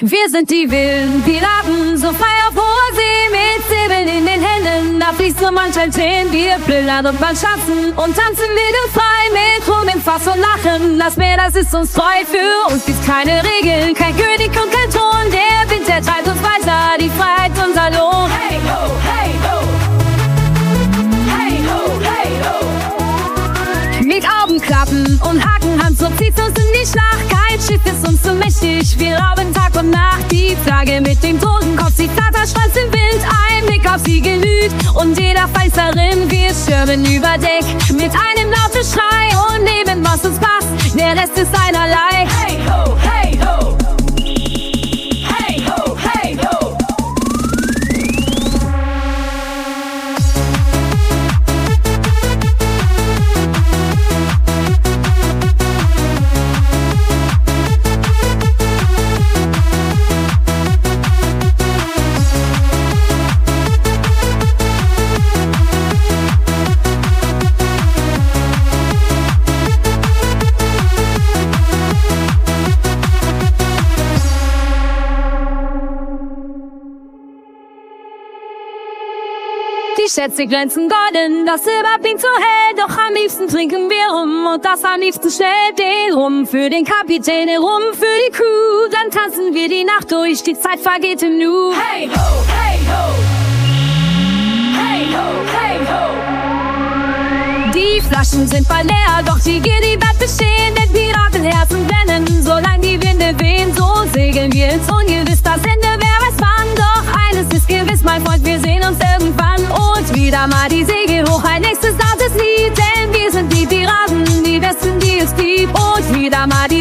Wir sind die wilden Piraten, so frei auf hoher See, mit Säbeln in den Händen, da fließt manch ein Tränen. Wir plündern und Mannschaften und tanzen wild und frei, mit Rum im Fass und Lachen. Das Meer, das ist uns treu, für uns gibt's keine Regeln, kein König und Augenklappen und Hakenhand, so zieht uns in die Schlacht. Kein Schiff ist uns zu mächtig, wir rauben Tag und Nacht. Die Flagge mit dem Totenkopf, sie flattert stolz im Wind. Ein Blick auf sie glüht und jeder Feind darin. Wir stürmen über Deck mit einem lauten Schrei und nehmen, was uns passt. Der Rest ist einerlei. Hey ho, hey Die Schätze glänzen golden, das Silber blinkt so hell, doch am liebsten trinken wir rum und das am liebsten schnell den Rum für den Kapitän, den Rum für die Crew, dann tanzen wir die Nacht durch, die Zeit vergeht im Nu. Hey ho, hey ho. Hey ho, hey ho. Die Flaschen sind bald leer, doch die die bleibt bestehen, wieder mal die Segel hoch, ein nächstes lautes Lied, denn wir sind die Piraten, die besten, die es gibt. Und wieder mal die